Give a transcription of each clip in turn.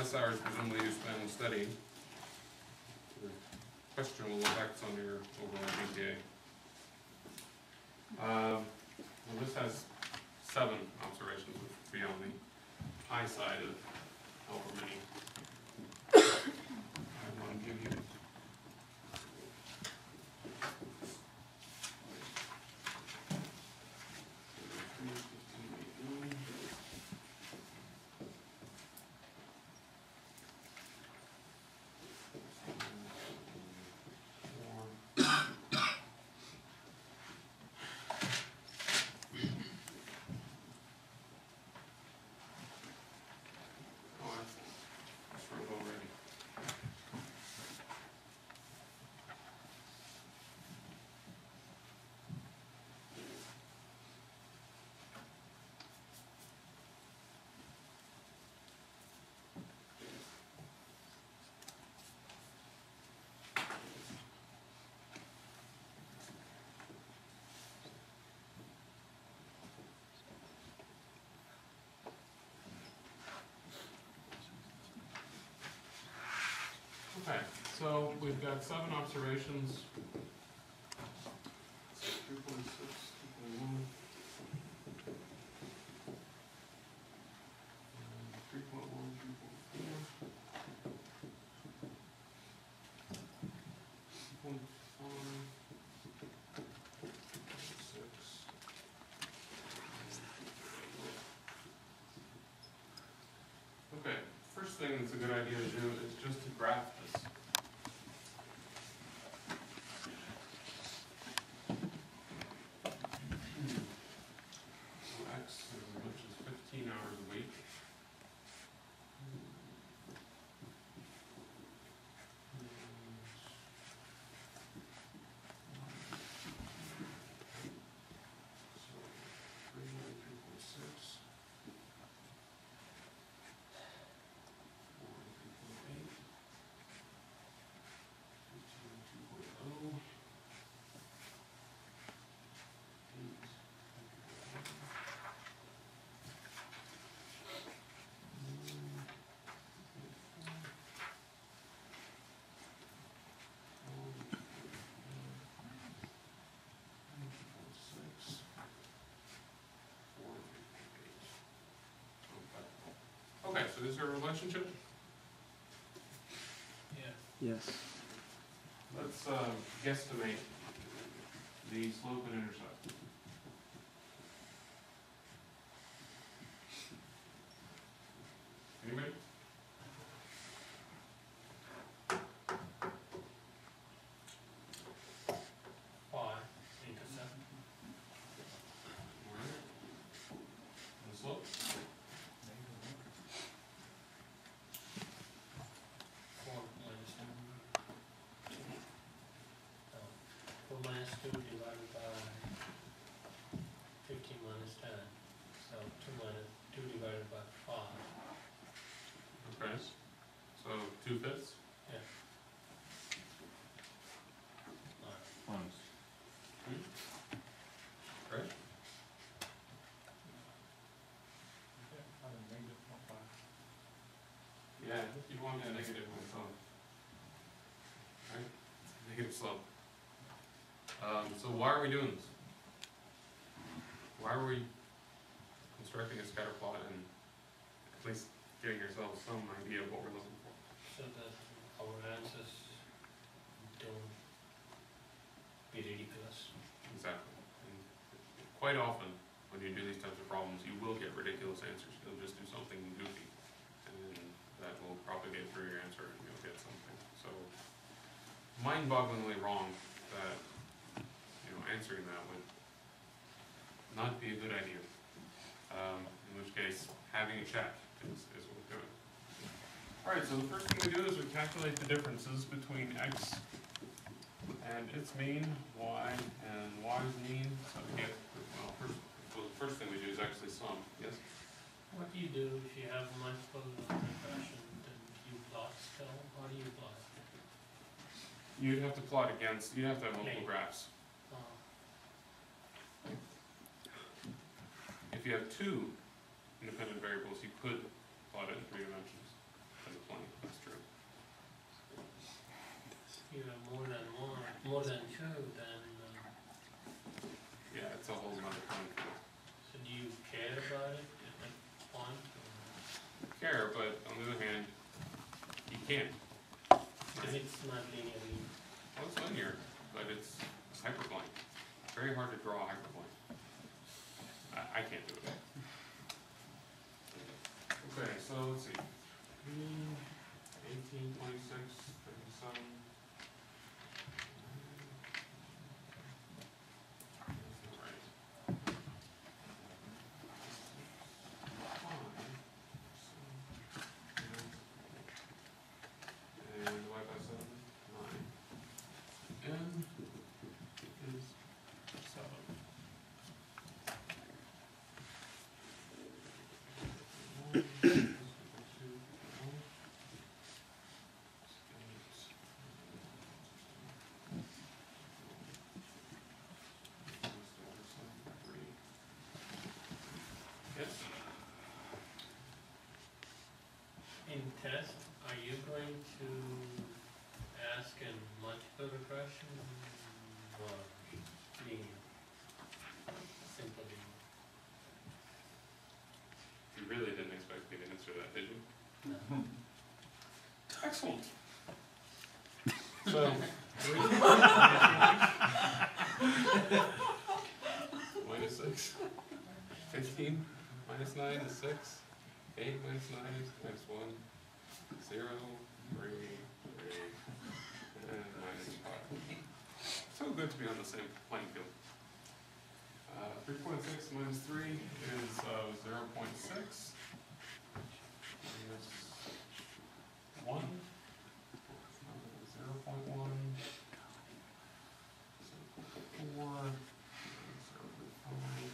less hours presumably you spend studying. Questionable effects on your overall GPA. Um, well, this has seven observations, which would be on the high side of however many. I want to give you. Oh, that's, that's sort of already. Okay, so we've got seven observations. Two point six, two point one. Three point one, three point four. Two point five. Six. Okay, first thing that's a good idea to do is just to graph this. So X is as much as fifteen hours a week. So, three ninety-three point six. Okay, so this is our relationship. Yes. Let's uh, guesstimate the slope and intercept. Anybody? Five, intercept, Alright. And slope? four minus two. Uh, Four minus two divided by fifteen minus ten, so two minus, two divided by five, Okay. So two fifths? yeah. Alright, hmm? Right? Yeah, you want a negative one, so. Right? Negative slope. Um, so why are we doing this? Why are we constructing a scatter plot and at least giving ourselves some idea of what we're looking for? so that our answers don't be ridiculous. Exactly. And quite often, when you do these types of problems, you will get ridiculous answers. You'll just do something goofy, and that will propagate through your answer, and you'll get something. So, mind-bogglingly wrong that answering that would not be a good idea. Um, in which case, having a check is, is what we're doing. All right. So the first thing we do is we calculate the differences between x and its mean, y, and y's mean, so we get, well, first, well, the first thing we do is actually sum, yes? What do you do if you have multiple regression, then you plot still, how do you plot? You'd have to plot against, you'd have to have multiple Okay. graphs. If you have two independent variables, you could plot it in three dimensions as a plane. That's true. You have more than one, more than two, then. Uh, yeah, it's a whole other thing. So do you care about it? One? Care, but on the other hand, you can't. Because it's not linear. Well, it's linear, but it's hyperplane. Very hard to draw hyperplane. I, I can't do it. Okay, so let's see. 18, 26, 37. You really didn't expect me to answer that, did you? No. Excellent. So, minus 6, 15, minus 9 is 6, 8 minus 9 is minus 1, 0, 3, So good to be on the same playing field. Uh, three point six minus three is, uh, zero point six. Minus one. Zero point one. Four. Zero point five.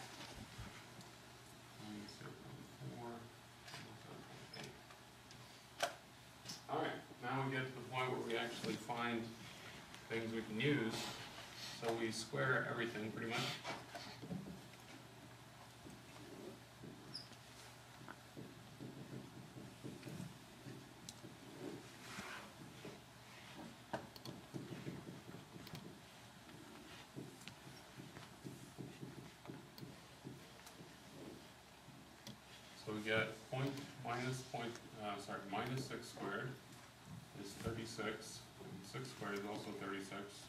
Minus zero point four. Zero point eight. Alright, now we get to the point where we actually find things we can use. So we square everything pretty much. So we get point minus point, uh, sorry, minus 6 squared is 36. And 6 squared is also 36.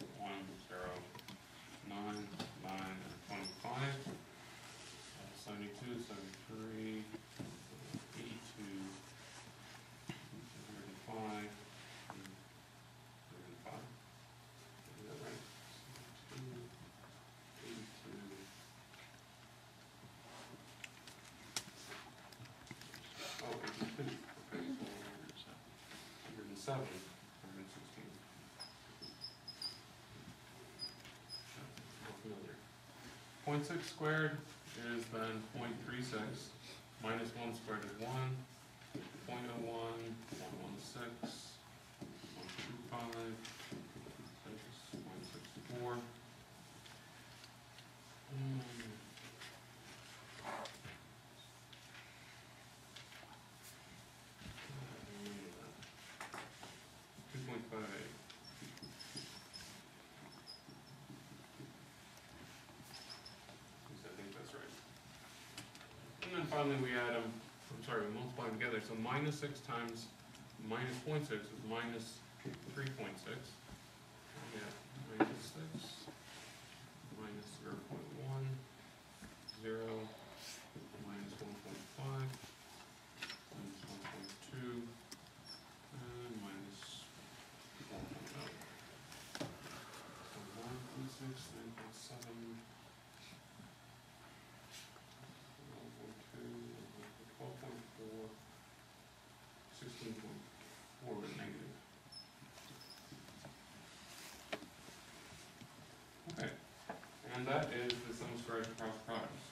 Seven, hundred and sixteen. Point six squared is then point three six, minus one squared is one. point oh one, one one six, one five, six, point six four. Hmm. Two point five eight. I think that's right. And then finally, we add them, I'm sorry, we multiply them together, so minus six times minus point six is minus three point six. We get minus six, minus zero point one, zero, minus one point five, minus one point two, and minus four point oh. So one point six, nine point seven. Twelve point two, twelve point four, sixteen point four, but negative. Okay, and that is the sum of squared across products.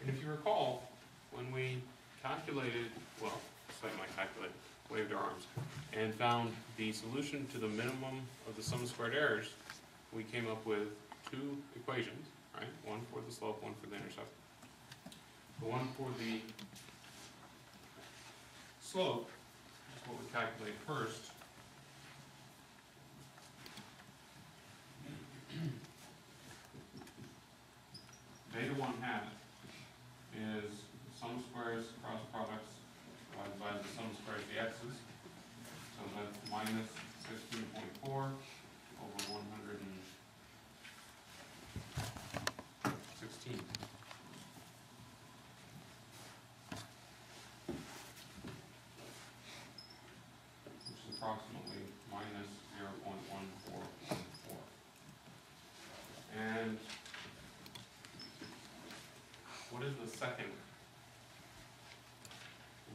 And if you recall, when we calculated, well, slightly my calculate, waved our arms, and found the solution to the minimum of the sum of squared errors, we came up with two equations, right? One for the slope, one for the intercept. The one for the slope is what we calculate first. Beta one hat is sum squares, cross products, second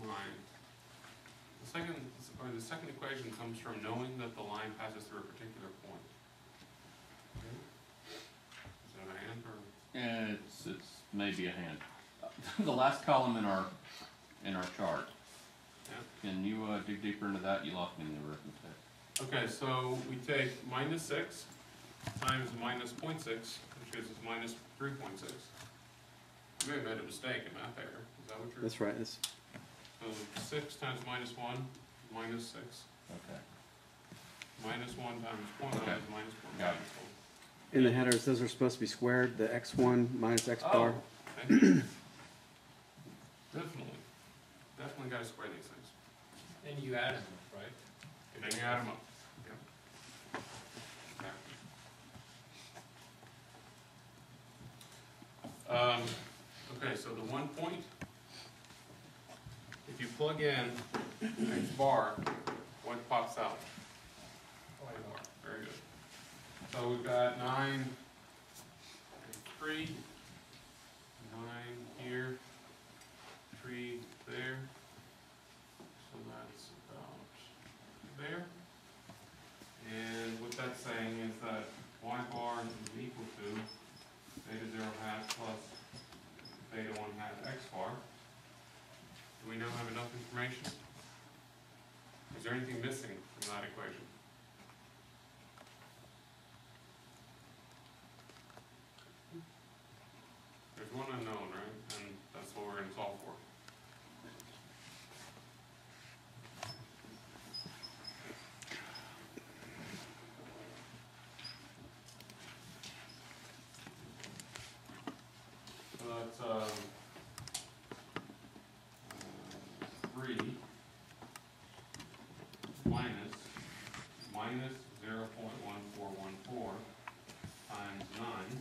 line. The second, or the second equation comes from knowing that the line passes through a particular point. Is that a and or? It's, it's maybe a hand. The last column in our, in our chart. Yeah. Can you, uh, dig deeper into that? You lost me in the arithmetic. Okay, so we take minus six times minus point six, which gives us minus three point six. You may have made a mistake in math error, is that what you're? That's right, it's, So six times minus one, minus six, Okay. minus one times point one Okay. is minus one Got it. one. in the headers, those are supposed to be squared, the x one minus x bar. Oh, okay. Definitely, definitely gotta square these things, And you add them up, right? and then you add them up, yeah. Um, okay, so the one point, if you plug in X bar, what pops out? Bar, very good. So we've got nine and three, nine here, three there. So that's about there. And what that's saying is that y bar is equal to beta zero hat plus beta one hat x bar. Do we now have enough information? Is there anything missing from that equation? There's one unknown, right? And that's what we're gonna solve for. So that's, um, three minus, minus zero point one four one four times nine.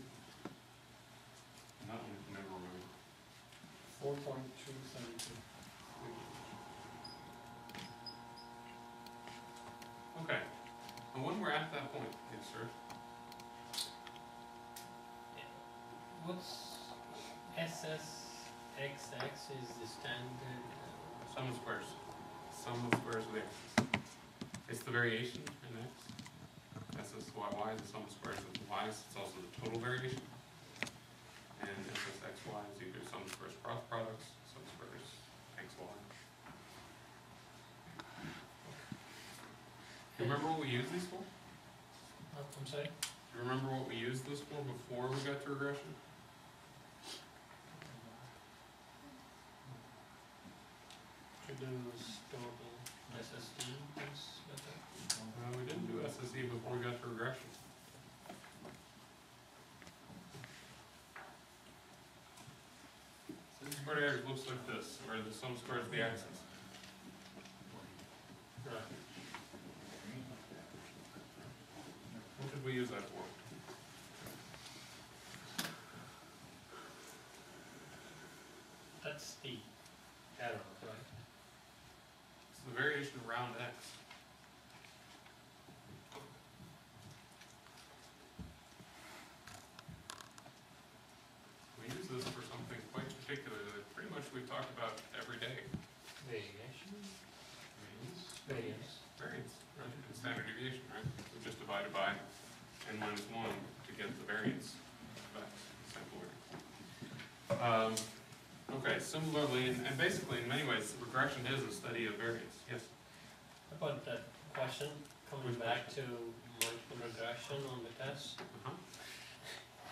That one you can never remember. Four point two seven two. Okay, and when we're at that point, yes, sir, What's SSXX is the standard, uh, sum of squares, sum of squares of the x's. It's the variation in x. S is y, y is the sum of squares of the y's, it's also the total variation. And S is x, y is either sum of squares cross products, sum of squares x, y. You Remember what we used these for? I'm sorry? Do you remember what we used this for before we got to regression? To do total SSD is better. Uh, we didn't do SSE before we got to regression. This squared error looks like this, where the sum squares of the x's. Right. What did we use that for? That's the error, right? The variation around x. We use this for something quite particular that pretty much we talk about every day. Variation? Variance. Variance. Variance, right, and standard deviation, right? We just divided by n minus one to get the variance of x, sample variance. Um, okay, similarly, and, basically, in many ways, regression is a study of variance, yes? About that question, coming Which back to multiple regression on the test, Uh-huh.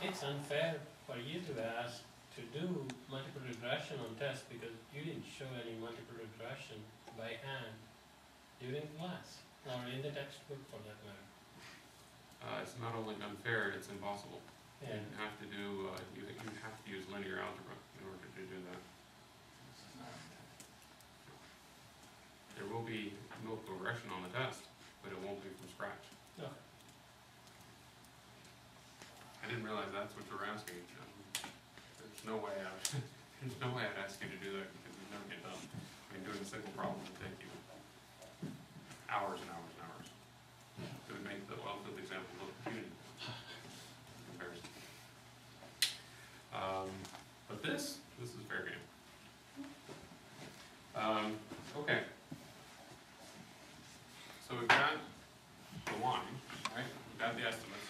it's unfair for you to ask to do multiple regression on test because you didn't show any multiple regression by hand during class, or in the textbook for that matter. Uh, it's not only unfair, it's impossible. And You have to do, uh, you, you have to use linear algebra in order to do that. There will be no progression on the test, but it won't be from scratch. Okay. I didn't realize that's what you were asking. Um, There's no way I, there's no way I'd ask you to do that because you'd never get done. I mean, doing a single problem would take you hours and hours and hours. It would make the, well, the example look puny. Comparison. Um, but this, this is very Um, okay. So we've got the line, right, we've got the estimates.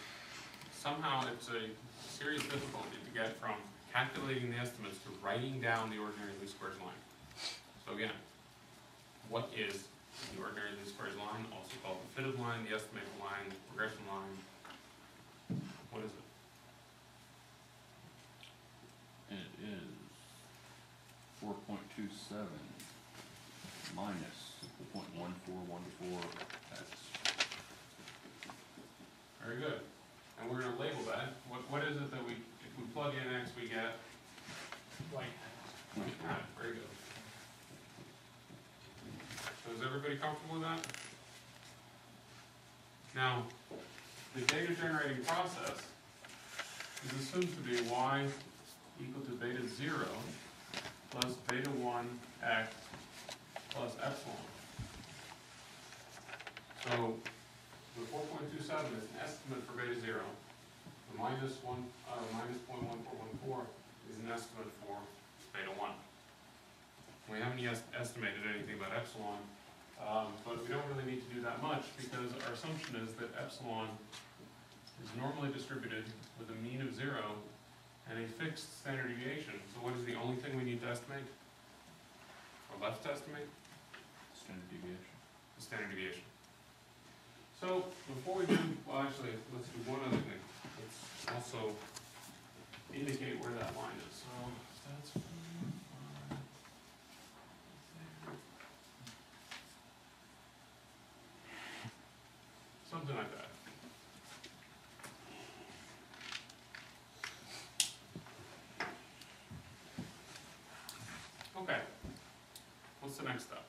Somehow it's a serious difficulty to get from calculating the estimates to writing down the ordinary least squares line. So again, what is the ordinary least squares line, also called the fitted line, the estimated line, the regression line? What is it? It is four point two seven minus point one four one four X. Very good. And we're gonna label that, what, what is it that we, if we plug in X, we get? White Ah, very good. So is everybody comfortable with that? Now, the data generating process is assumed to be y equal to beta zero plus beta one x plus epsilon. So, the four point two seven is an estimate for beta zero. The minus one, uh, minus point one four one four is an estimate for beta one. We haven't yet estimated anything about epsilon, um, but we don't really need to do that much because our assumption is that epsilon is normally distributed with a mean of zero and a fixed standard deviation. So what is the only thing we need to estimate? Or left to estimate? Standard deviation. The standard deviation. So before we do, well, actually, let's do one other thing. Let's also indicate where that line is. So that's from, Something like that. Okay. What's the next step?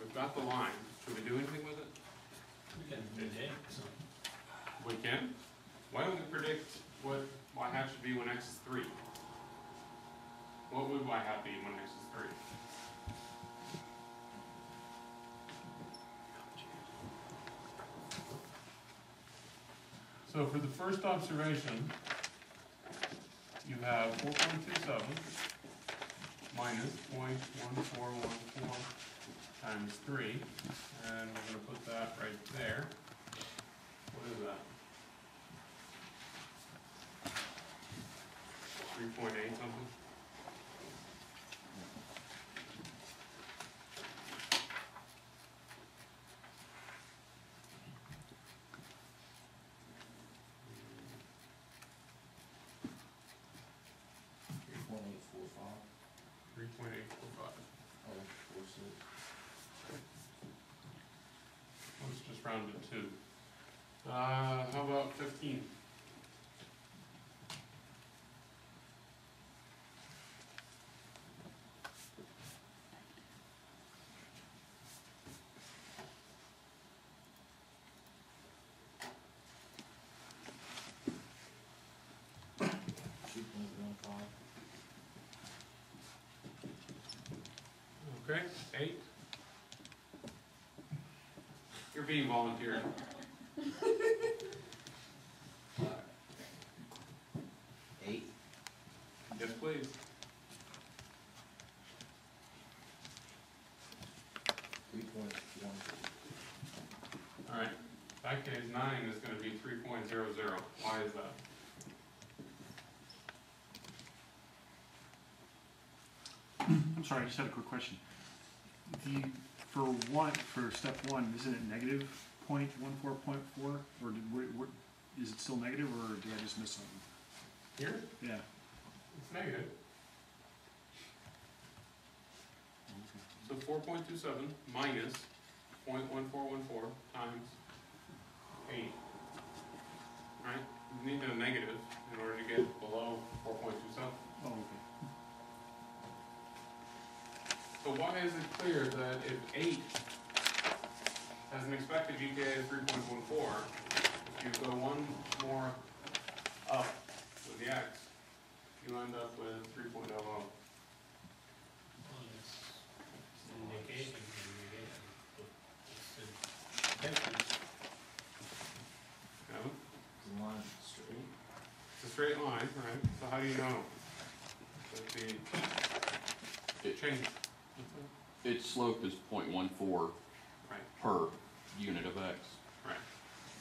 We've got the line. Can we do anything with it? We can predict. We can? Why don't we predict what y hat should be when x is 3? What would y hat be when x is 3? So for the first observation, you have 4.27 minus 0.1414 times three, and we're gonna put that right there. What is that? Three point eight something? One eight four five, Three point eight four five. oh, four six. Let's just round it two. Uh, how about fifteen? Two point one five, Okay, eight? You're being volunteered. eight, Yes, please. three point one, Alright, that case nine is gonna be three point zero zero. Why is that? I'm sorry, I just had a quick question. The, for one, for step one, isn't it negative point one four point four, or did, where, where, is it still negative, or did I just miss something? Here, Yeah. it's negative. So four point two seven minus point one four one four times eight. Right, you need a negative in order to get below four point two seven. So why is it clear that if eight has an expected GPA of three point one four, if you go one more up with the x, you end up with three point oh oh. Well, it's, it's indicating, indicating, but it's a difference. You know, the line straight, it's a straight line, right? So how do you know that the, It, change. Its slope is 0.14 Right, per unit of X. right.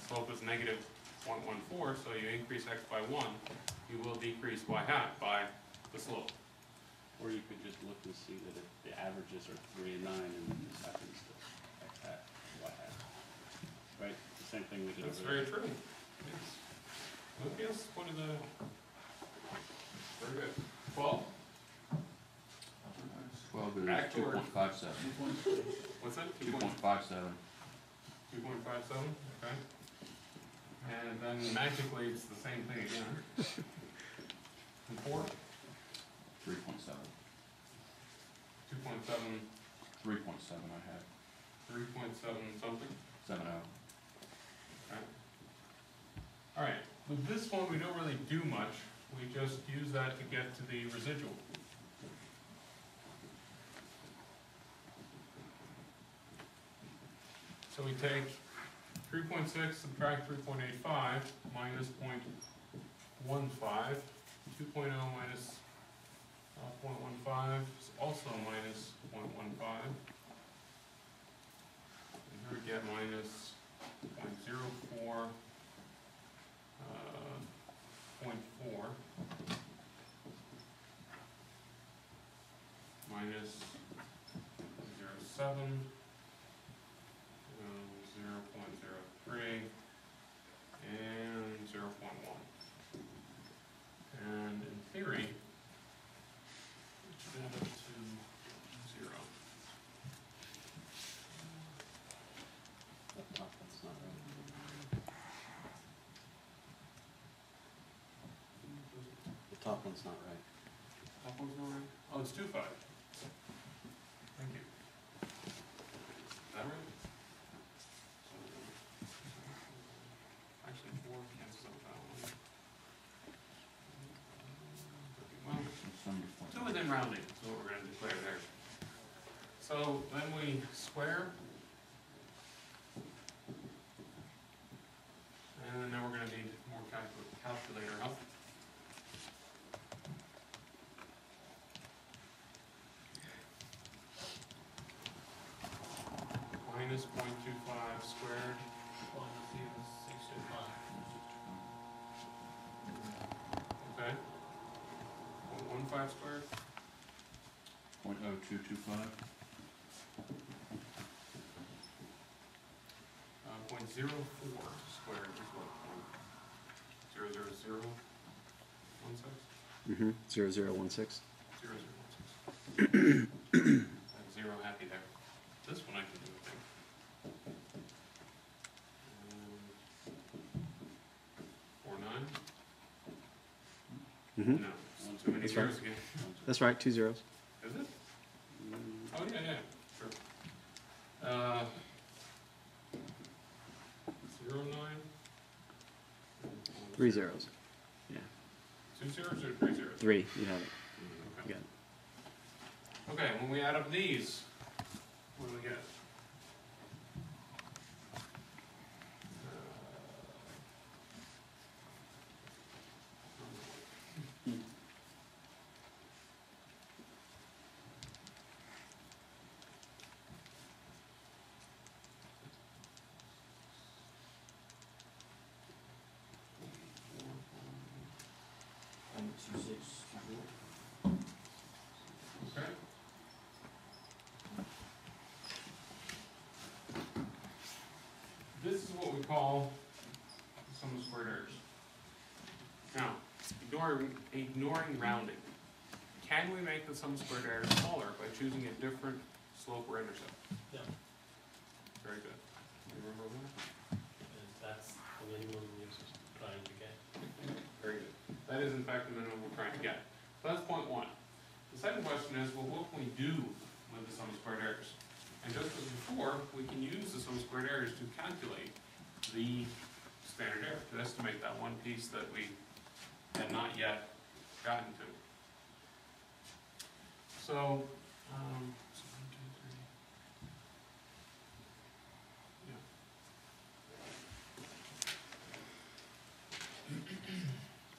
Slope is negative point one four, so you increase x by one, you will decrease y hat by the slope. Or you could just look and see that if the averages are three and nine, and this happens to X hat, Y hat. Right, the same thing we did That's over there. very true. Yes. Lucas pointed that out. Very good. Twelve, Twelve Back is to two work. point five seven. what's that? Two point five seven. Two point five seven, okay. And then magically, it's the same thing again. And four, Three point seven. two point seven, Three point seven I had. three point seven something, Seven oh. okay. Alright, with this one, we don't really do much, we just use that to get to the residual. So we take 3.6, subtract 3.85, minus 0.15, 2.0 minus uh, 0.15 is also minus 0.15. And here we get minus 0.04, uh, 0.4, minus 0.07, one's not right. Top one's not right? Oh, it's two five. Thank you. Is that right? Actually, four cancels out that one. Well, Two rounding is what we're gonna declare there. So then we square. And then we're gonna need more calcul- calculator help. Minus point two five squared, One zero six two five. okay? Point one five squared, Point oh two two five. uh, point zero four squared is what, point zero zero zero one six? Mm-hmm, zero zero one six. Zero zero one six. And zero happy there. This one I can do, I think. Um, Four nine? Mm-hmm, No, it's too many That's right. again. that's right, two zeros. Is it? Mm, Oh, yeah, yeah, sure. Uh. Zero nine? Three zeros. Yeah. Two zeros or three zeros? Three, you have it. Okay. You got it. Okay, when we add up these, what do we get? And two six, two four. Okay. This is what we call the sum of squared errors. Now, ignoring, ignoring rounding, can we make the sum squared errors smaller by choosing a different slope or intercept? Yeah. Very good. You remember that? And that's the minimum you're trying to get. Very good. That is in fact the minimum we're trying to get. So that's point one. The second question is, well, what can we do with the sum of squared errors? And just as before, we can use the sum of squared errors to calculate the standard error, to estimate that one piece that we had not yet gotten to. So, um,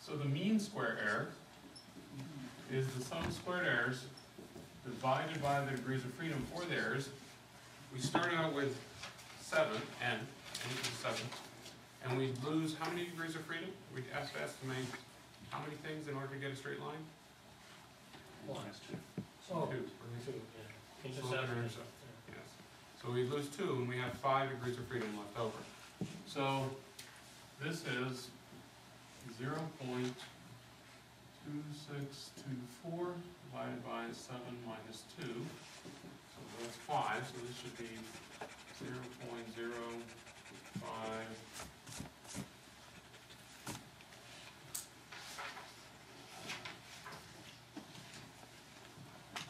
so the mean square error is the sum of squared errors divided by the degrees of freedom for theirs, we start out with seven, n, n equals seven, and we lose how many degrees of freedom? We have to estimate how many things in order to get a straight line? One. Two. Oh, Two. two, yeah. So we're Intercept. intercept. Yes. So we lose two, and we have five degrees of freedom left over. So this is zero point two six two four divided by seven minus two. So that's five, so this should be zero point zero five.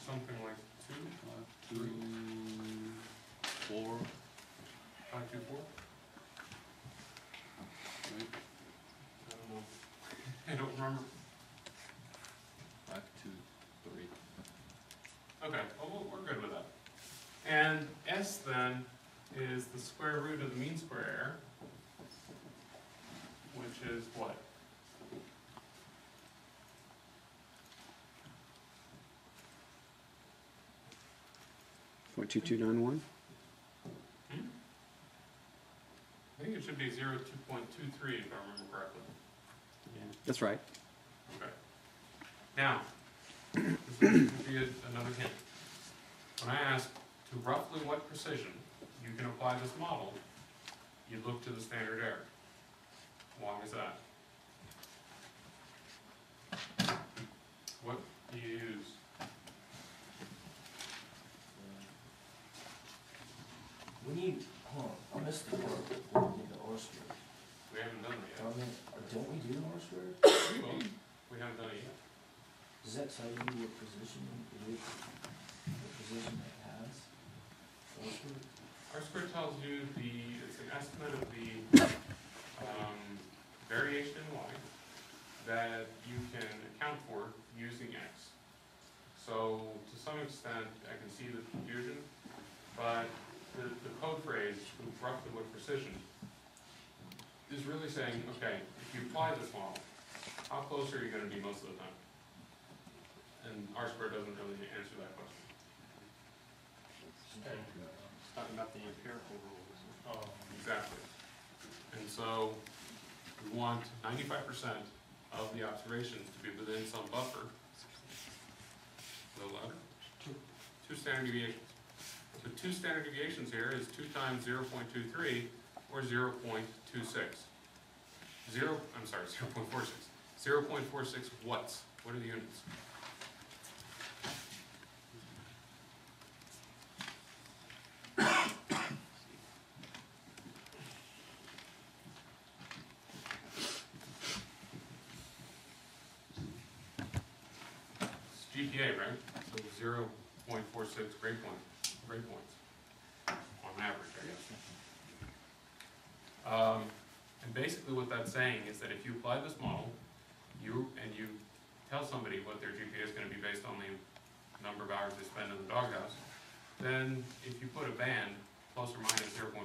Something like two, Five, two, four, five two four? right? I don't know. I don't remember. Five, two, three. Okay, well, we're- we're good with that. And S then is the square root of the mean square error, which is what? Two two nine one? Hmm? I think it should be zero two point two three if I remember correctly. Yeah. That's right. Okay. Now, this will give you another hint. When I ask to roughly what precision you can apply this model, you look to the standard error. Why is that? What do you use? We need, hold on, I missed the part where we did the R squared. We haven't done that I mean, or don't we do the R squared? yet. We. We haven't done it yet. Does that tell you what position it is, what position it has? R squared? R squared tells you the, it's an estimate of the, um, variation in y that you can account for using x. So, to some extent, I can see the confusion, but the, the code phrase, with roughly with precision, is really saying, okay, if you apply this model, how close are you gonna be most of the time? And R squared doesn't really answer that question. It's talking about the empirical rules. Oh, Exactly. And so we want ninety-five percent of the observations to be within some buffer. A little louder. Two standard deviations. So two standard deviations here is two times zero point two three or zero point two six. Zero, I'm sorry, zero point four six. Zero point four six watts. What are the units? It's GPA, right? So zero point four six grade point, grade points, on average, I guess. Um, and basically what that's saying is that if you apply this model, you, and you tell somebody what their GPA is gonna be based on the number of hours they spend in the doghouse, then if you put a band plus or 0.46,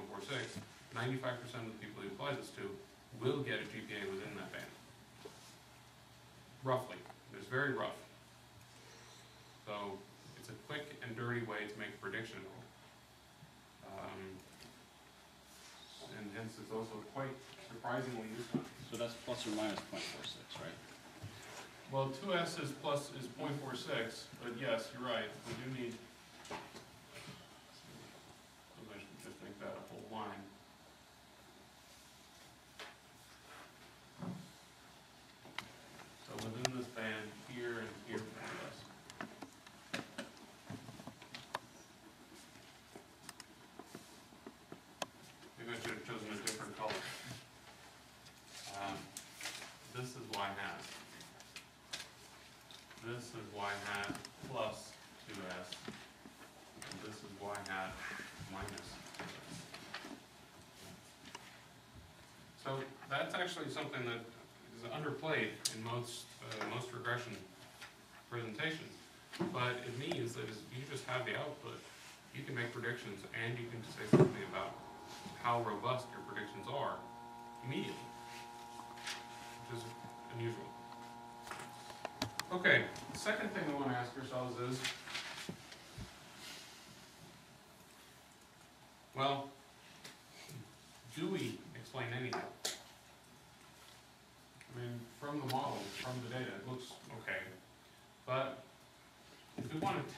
95% of the people you apply this to will get a GPA within that band. Roughly, it's very rough. So, it's a quick and dirty way to make a prediction. Um, and hence it's also quite surprisingly useful. So that's plus or 0.46, right? Well, 2s is plus, is 0.46, but yes, you're right, we do need. I should just make that a whole line. So within this band, here and here for us. Maybe I should have chosen a different color. Um, this is Y hat. This is y hat plus two s, and this is y hat minus two s. So that's actually something that is underplayed in most, uh, most regression presentations. But it means that if you just have the output, you can make predictions and you can say something about how robust your predictions are immediately, which is unusual. Okay, the second thing we wanna ask ourselves is,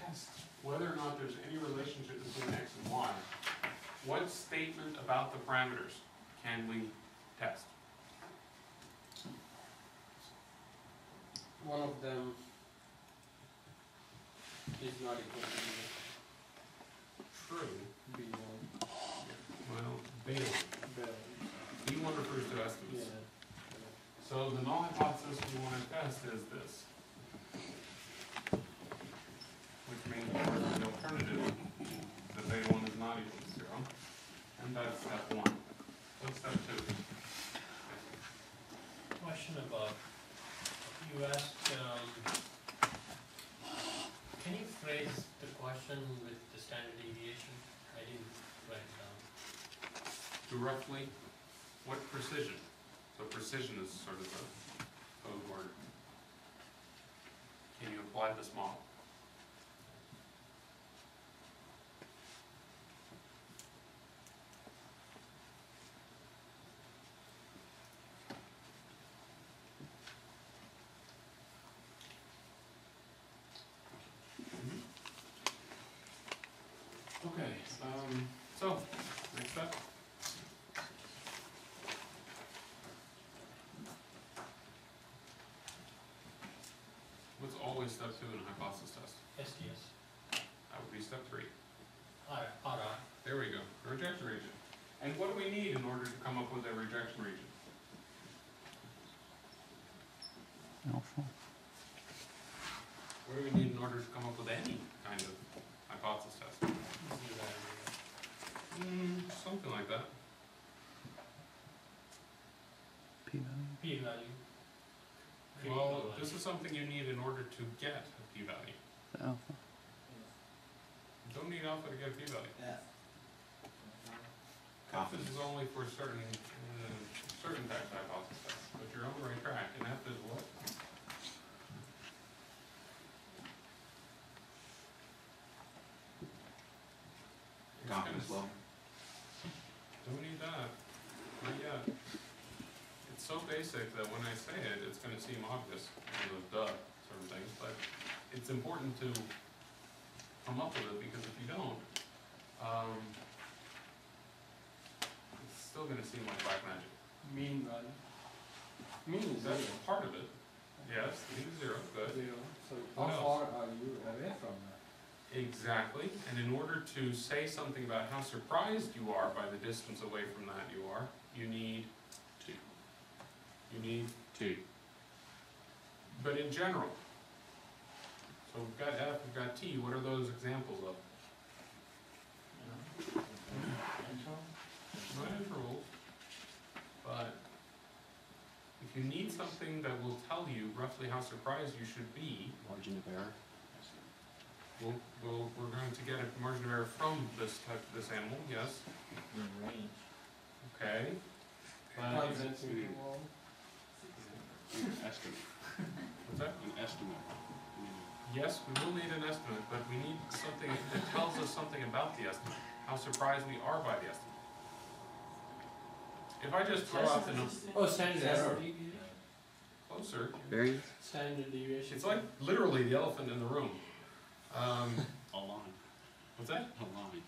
test whether or not there's any relationship between X and Y, what statement about the parameters can we test? One of them is not equal to True. B one, Well, beta. the, B one refers to yeah. estimates. So the null hypothesis we wanna test is this. Which means for the alternative, that beta one is not equal to zero, and that's step one. What's step two? Question about, you asked, um, can you phrase the question with the standard deviation? I didn't write it down. To roughly, what precision? So precision is sort of the code word. Can you apply this model? Okay, um, so, next step. What's always step two in a hypothesis test? STS, That would be step three. R, RR, There we go, the rejection region. And what do we need in order to come up with a rejection region? Alpha. What do we need in order to come up with any kind of hypothesis test? Z value. Hmm, something like that. P-value. P value. Well, this is something you need in order to get a p-value. You don't need alpha to get a p-value. F. F is only for certain, uh, certain types of hypothesis tests, but you're on the right track, and F is what? It's gonna Confidence level. Don't need that, not yet. So basic that when I say it, it's gonna seem obvious, you know, duh, sort of things, but it's important to come up with it, because if you don't, um, it's still gonna seem like black magic. Mean value. Mean is That's zero. part of it, yes, mean zero, good. Zero, so how far are you away from that? Exactly, and in order to say something about how surprised you are by the distance away from that you are, you need. You need, Two. but in general. So we've got F, we've got T, what are those examples of? Not intervals, but if you need something that will tell you roughly how surprised you should be, Margin of error. we'll, we'll, we're going to get a margin of error from this type, this animal, yes, In range. okay? But, Confidence interval. You estimate, what's that? you estimate. Yes, we will need an estimate, but we need something that tells us something about the estimate, how surprised we are by the estimate. If I just throw out the number, Oh, standard error, closer, Variance? standard deviation. it's like literally the elephant in the room. Um, A line, what's that? a line.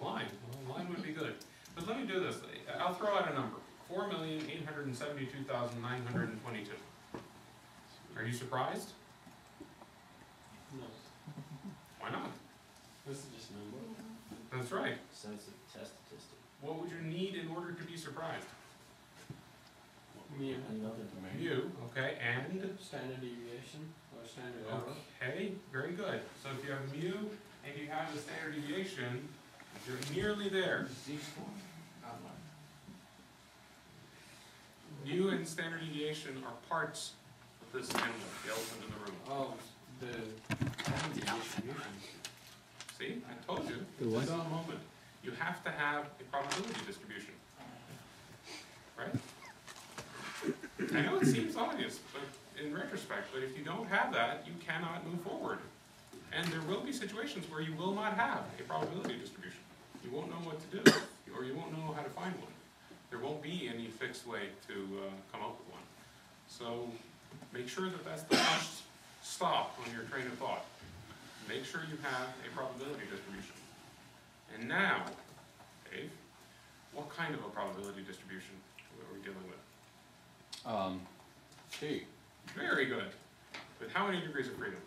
A line, well, a line would be good. But let me do this, I'll throw out a number, four million, eight hundred and seventy-two thousand, nine hundred and twenty-two. Are you surprised? No, Why not? this is just number. That's right. Sensitive test statistic. What would you need in order to be surprised? Mu, Another. Mu, okay, and, standard deviation or standard error. okay, very good. So if you have mu and you have the standard deviation, you're nearly there. Z score, Mu and standard deviation are parts of this animal, the elephant in the room. Oh, the distribution. See, I told you. The what? Just a moment. You have to have a probability distribution. Right? I know it seems obvious, but in retrospect, but if you don't have that, you cannot move forward. And there will be situations where you will not have a probability distribution. You won't know what to do, or you won't know how to find one. There won't be any fixed way to, uh, come up with one. So, make sure that that's the first stop on your train of thought. make sure you have a probability distribution. And now, Dave, what kind of a probability distribution are we dealing with? Um, T, Very good. With how many degrees of freedom?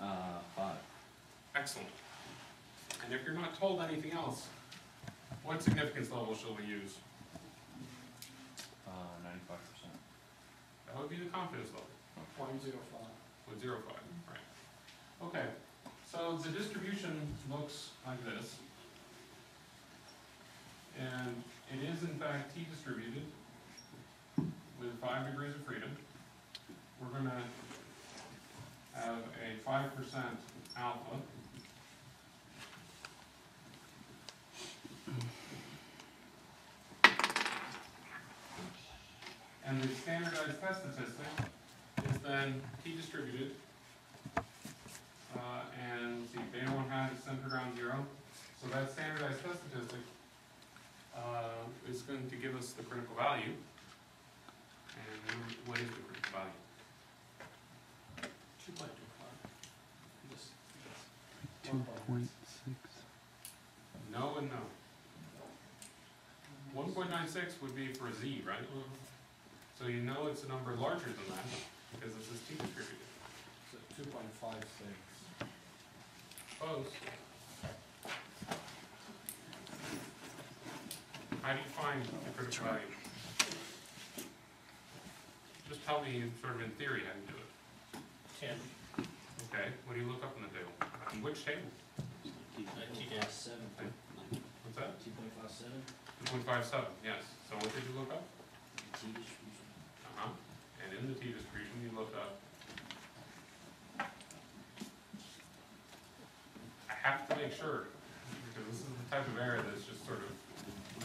uh, five. Excellent. And if you're not told anything else, what significance level shall we use? Ninety-five percent. That would be the confidence level. Point zero five. With zero five, right. Okay, so the distribution looks like this. And it is in fact T-distributed with five degrees of freedom. We're gonna have a five percent alpha. And the standardized test statistic is then T-distributed. Uh, and let's see, beta one hat is centered around zero. So that standardized test statistic, uh, is going to give us the critical value. And what is the critical value? Two point two five. Just, Two point six. No and no. One point nine six would be for Z, right? So you know it's a number larger than that, because it's is T-distributed. So two point five six. Close. How do you find the critical value? Just tell me, sort of in theory, how you do it. Ten, Okay, what do you look up in the table? In which table? uh, T Two dash. point seven. What's that? Two point five seven, Two point five seven, yes. So what did you look up? T distribution. And in the T distribution, you looked up. I have to make sure, because this is the type of error that's just sort of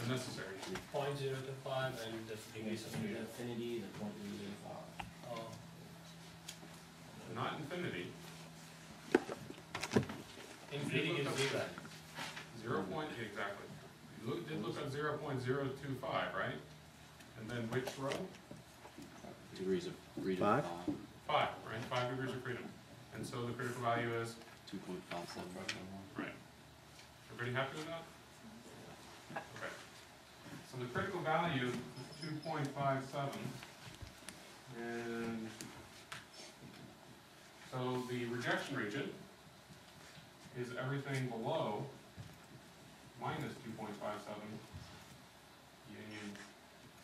unnecessary. Point zero two five and the degrees of And the freedom. affinity, the point three zero five. Oh, Not infinity, infinity is zero. zero point, yeah, exactly. You look, did look up zero point zero two five, right? And then which row? Degrees of freedom. Five? Five, right? Five degrees of freedom. And so the critical value is, Two point five seven. right. Everybody happy with that? Okay. So the critical value is two point five seven. And so the rejection region is everything below minus two point five seven union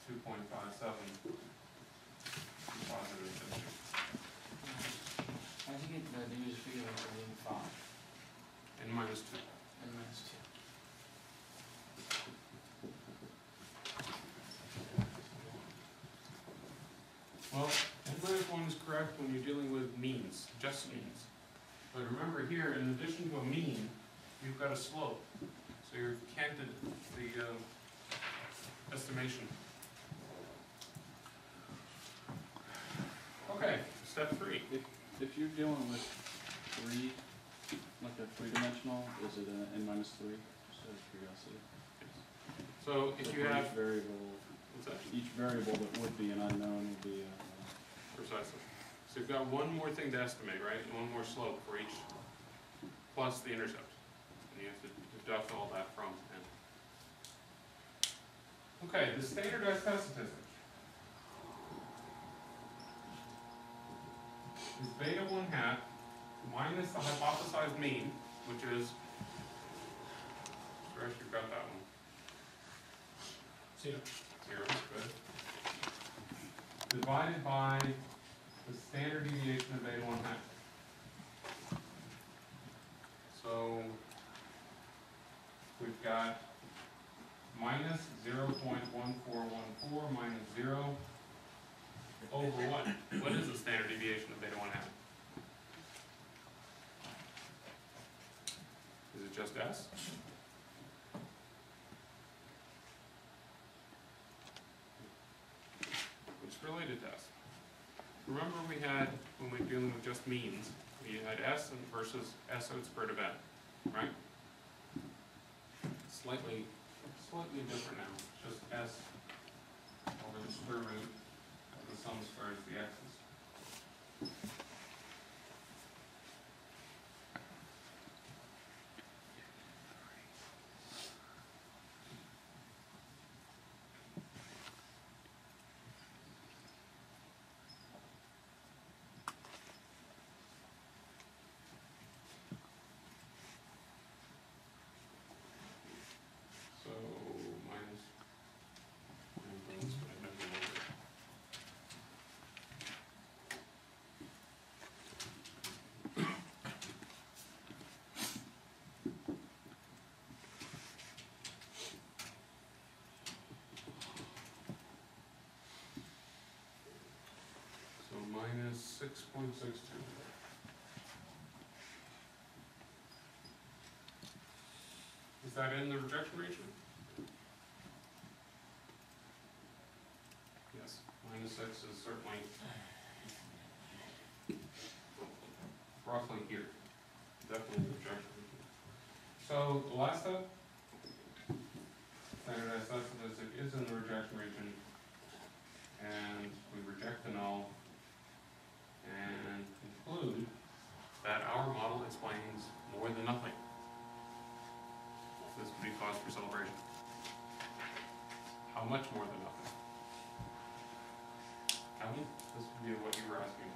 two point five seven How'd you get the degrees of freedom from being five and minus two. and minus two? Well, n minus one is correct when you're dealing with means, just means. But remember here, in addition to a mean, you've got a slope. So you've canted the, um, estimation. Okay, step three. If, if you're dealing with three, like a three-dimensional, is it an n minus three, just out of curiosity? So if So you have, Each variable, what's that? each variable that would be an unknown would be, uh, Precisely. So you've got one more thing to estimate, right? And one more slope for each, plus the intercept. And you have to deduct all that from n. Okay, the standardized test statistic. Is beta one hat minus the hypothesized mean, which is, Suresh, you've got that one, Zero. zero, good. Divided by the standard deviation of beta one hat. So we've got minus zero point one four one four minus zero over what? What is the standard deviation of beta one hat? Is it just S? It's related to S. Remember we had, when we were dealing with just means, we had S versus S out of n, right? Slightly, slightly different now, just S over the square root of far as the x's. Six two. Is that in the rejection region? Yes, minus six is certainly roughly here, definitely in the rejection region. So the last step, standardized statistic is in the rejection region, and we reject the null and conclude that our model explains more than nothing. This would be cause for celebration. How much more than nothing? Alan, this would be what you were asking.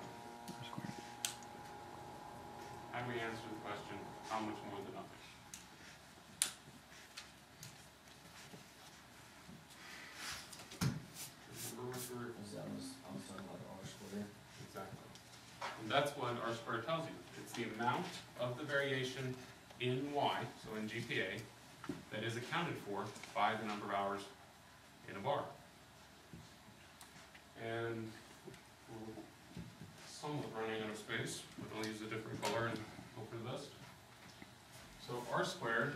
How do we answer the question, how much more than nothing? Remember what you were Cause that was, I was talking about the R square. Exactly. And that's what R squared tells you. It's the amount of the variation in Y, so in GPA, that is accounted for by the number of hours in a bar. And we're somewhat running out of space, but I'll use a different color and hope for the best. So R squared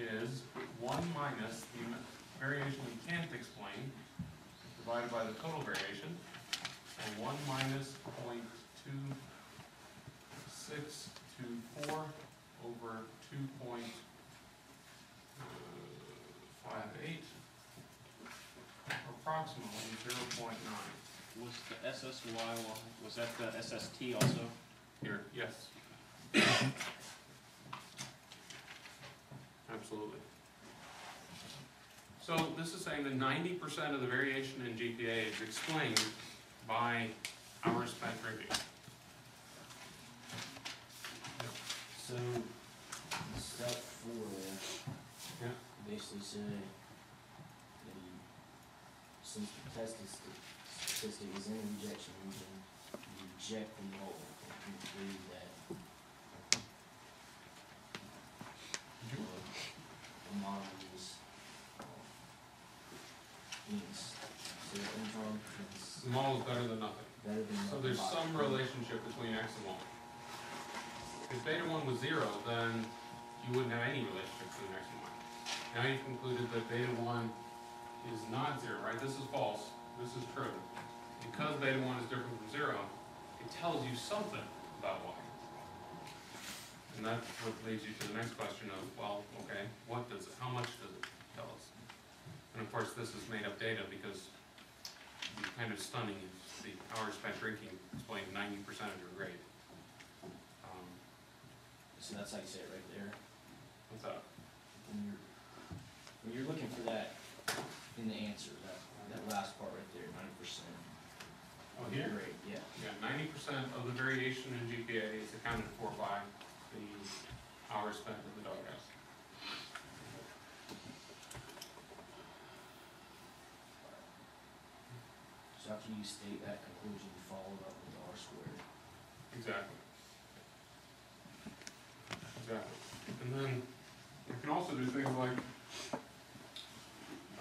is one minus the am- variation we can't explain, divided by the total variation, and one minus point two six two four over two point uh, five eight, approximately zero point nine. Was the SSY, was that the SST also? Here, yes. Absolutely. So this is saying that ninety percent of the variation in GPA is explained by hours spent drinking. So, in step four there. Yeah. Basically say, that you, since the test is, statistic is in the rejection region, you reject the null and conclude that. uh, The model is, means, so the interim is The model is better than nothing. better than. So there's some relationship between X and Y. If beta one was zero, then you wouldn't have any relationship between X and Y. Now you've concluded that beta one is not zero, right? This is false, this is true. Because beta one is different from zero, it tells you something about Y. And that's what leads you to the next question of, well, okay, what does, it? how much does it tell us? And of course, this is made up data because it'd be kind of stunning if the hours spent drinking ninety percent of your grade. Um, So that's how you say it right there. What's that? When you're, when you're looking for that in the answer, that, that last part right there, ninety percent. Oh, here? Great, yeah. Yeah, ninety percent of the variation in GPA is accounted for by the hours spent in the doghouse. So after you state that conclusion, you follow it up with R squared. Exactly. Exactly. And then you can also do things like,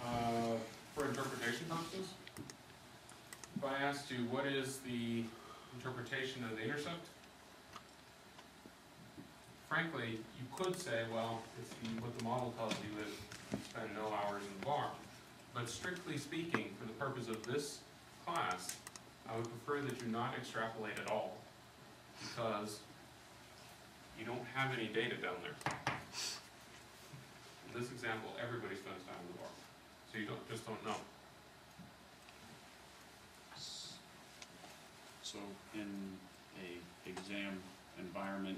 uh, for interpretation purposes, if I asked you, what is the interpretation of the intercept? Frankly, you could say, well, it's the, what the model tells you is you spend no hours in the bar. But strictly speaking, for the purpose of this class, I would prefer that you not extrapolate at all because you don't have any data down there. In this example, everybody spends time in the bar, so you don't, just don't know. So in a exam environment,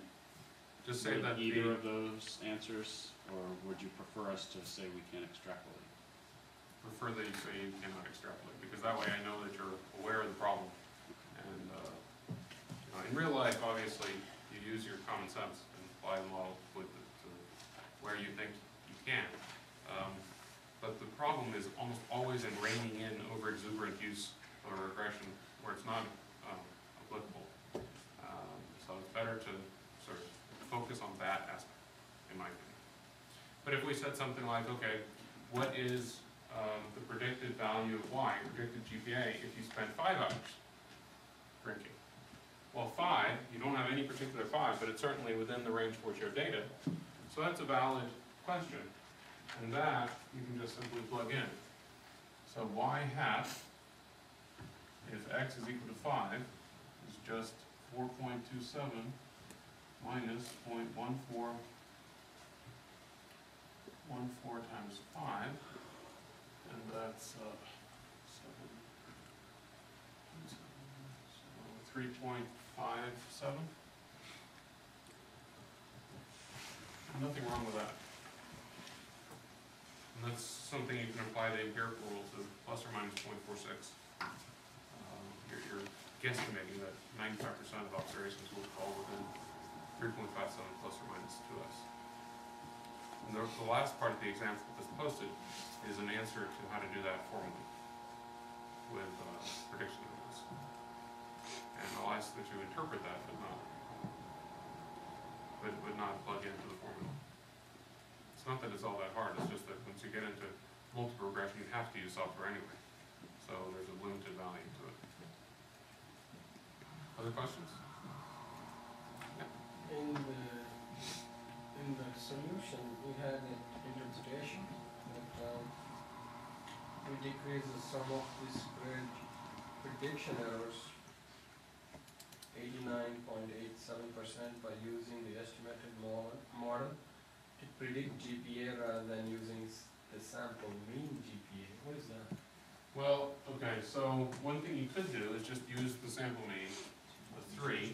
Just say would that either the, of those answers, or would you prefer us to say we can't extrapolate? prefer that you say you cannot extrapolate, because that way I know that you're aware of the problem. And, uh, you know, in real life, obviously, you use your common sense and apply the model with, it to where you think you can. Um, But the problem is almost always in reining in over exuberant use or regression where it's not um, applicable. Um, So it's better to sort of focus on that aspect, in my opinion. But if we said something like, okay, what is um, the predicted value of Y, predicted GPA, if you spend five hours drinking? well, five, you don't have any particular five, but it's certainly within the range for your data. So that's a valid question, and that you can just simply plug in. So y hat, if x is equal to five, is just four point two seven minus point one four one four times five, and that's, uh, seven, three point five seven. Nothing wrong with that. And that's something you can apply the empirical rule to, plus or minus point four six. Um, You're, you're guesstimating that ninety-five percent of observations will fall within three point five seven plus or minus two s. And the, the last part of the example that's posted is an answer to how to do that formally with, uh, prediction rules. And I'll ask that you interpret that, but not, but, but not plug into the formula. It's not that it's all that hard, it's just that once you get into multiple regression, you have to use software anyway. So there's a limited value to it. Other questions? In the, in the solution, we had an interpretation that, um, we decrease the sum of the spread prediction errors eighty-nine point eight seven percent by using the estimated model, model to predict GPA rather than using the sample mean GPA. What is that? Well, okay, so one thing you could do is just use the sample mean, the three.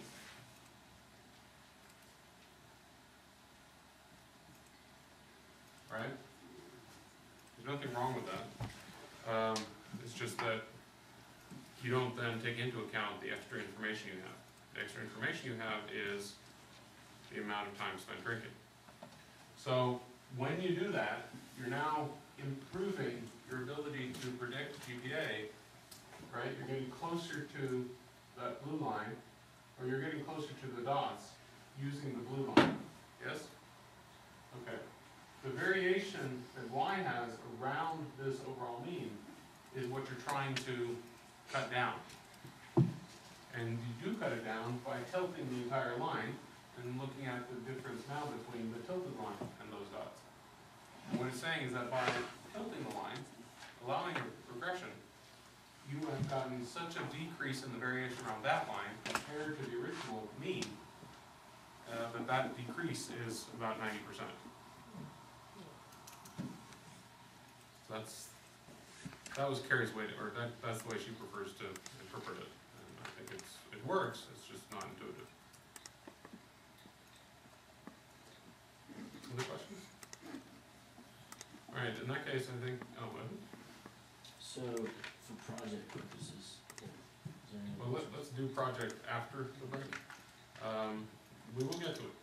Right? There's nothing wrong with that. Um, it's just that you don't then take into account the extra information you have. The extra information you have is the amount of time spent drinking. So when you do that, you're now improving your ability to predict GPA, right? You're getting closer to that blue line, or you're getting closer to the dots using the blue line, yes? Okay. The variation that y has around this overall mean is what you're trying to cut down. And you do cut it down by tilting the entire line and looking at the difference now between the tilted line and those dots. And what it's saying is that by tilting the line, allowing a regression, you have gotten such a decrease in the variation around that line compared to the original mean, uh, that that decrease is about ninety percent. So that's, that was Carrie's way to, or that, that's the way she prefers to interpret it. And I think it's, it works, it's just not intuitive. Other questions? All right, in that case, I think, oh, well, So, for project purposes, is there any? well, let, let's do project after the break. Um, we will get to it.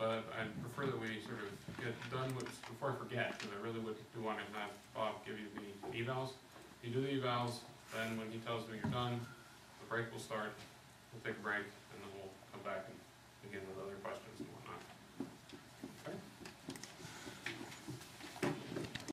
But I'd prefer that we sort of get done with, before I forget, because I really would do want to have Bob give you the evals. You do the evals, then when he tells me you're done, the break will start, we'll take a break, and then we'll come back and begin with other questions.